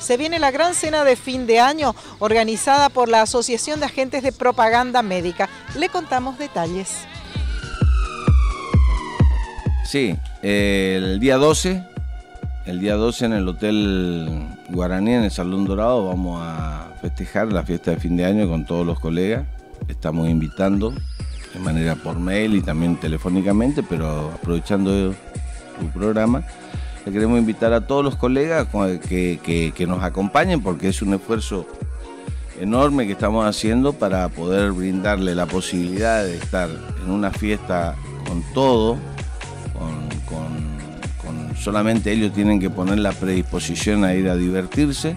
se viene la gran cena de fin de año organizada por la Asociación de Agentes de Propaganda Médica. Le contamos detalles. Sí, el día 12, el día 12 en el Hotel Guaraní, en el Salón Dorado, vamos a festejar la fiesta de fin de año con todos los colegas. Estamos invitando de manera por mail y también telefónicamente, pero aprovechando tu programa, le queremos invitar a todos los colegas que, que nos acompañen porque es un esfuerzo enorme que estamos haciendo para poder brindarle la posibilidad de estar en una fiesta con todo, solamente ellos tienen que poner la predisposición a ir a divertirse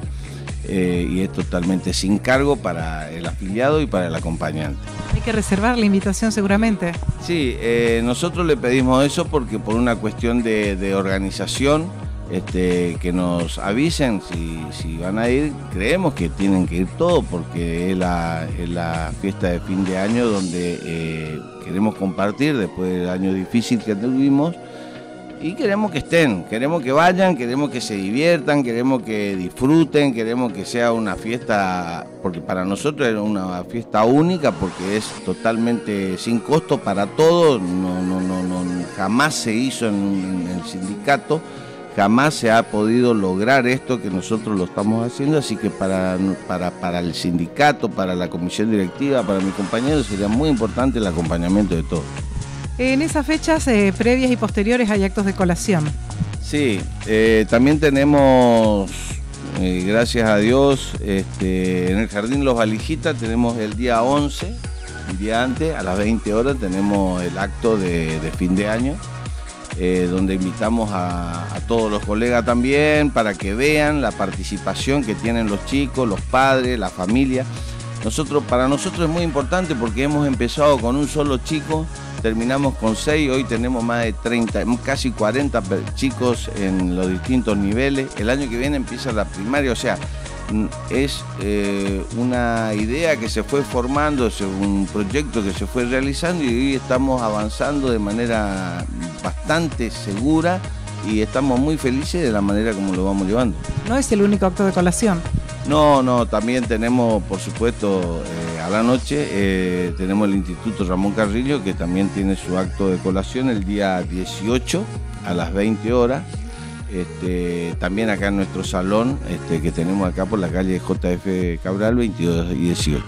eh, y es totalmente sin cargo para el afiliado y para el acompañante. Que reservar la invitación seguramente. Sí, eh, nosotros le pedimos eso porque por una cuestión de, organización, este, que nos avisen si, van a ir. Creemos que tienen que ir todos porque es la, fiesta de fin de año donde eh, queremos compartir después del año difícil que tuvimos y queremos que estén, queremos que vayan, queremos que se diviertan, queremos que disfruten, queremos que sea una fiesta, porque para nosotros es una fiesta única, porque es totalmente sin costo para todos, no, no, no, no jamás se hizo en, el sindicato, jamás se ha podido lograr esto que nosotros lo estamos haciendo, así que para, para, para el sindicato, para la comisión directiva, para mis compañeros sería muy importante el acompañamiento de todos. En esas fechas eh, previas y posteriores hay actos de colación. Sí, eh, también tenemos, eh, gracias a Dios, este, en el Jardín Los Valijitas tenemos el día 11, el día antes, a las 20 horas, tenemos el acto de, fin de año. donde invitamos a, a, todos los colegas también para que vean la participación que tienen los chicos, los padres, la familia. Nosotros, para nosotros es muy importante porque hemos empezado con un solo chico terminamos con 6, hoy tenemos más de 30, casi 40 chicos en los distintos niveles. El año que viene empieza la primaria, o sea, es eh, una idea que se fue formando, es un proyecto que se fue realizando y hoy estamos avanzando de manera bastante segura y estamos muy felices de la manera como lo vamos llevando. No es el único acto de colación. No, no, también tenemos, por supuesto, eh, a la noche eh, tenemos el Instituto Ramón Carrillo que también tiene su acto de colación el día 18 a las 20 horas. Este, también acá en nuestro salón este, que tenemos acá por la calle JF Cabral 22 y 18.